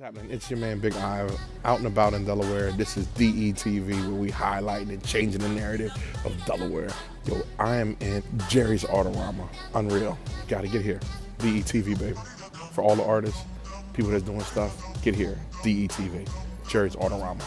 happening? It's your man Big I out and about in Delaware. This is DETV where we highlight and changing the narrative of Delaware. Yo, I am in Jerry's Autorama. Unreal. Gotta get here. DETV, baby. For all the artists, people that's doing stuff, get here. DETV. Jerry's Autorama.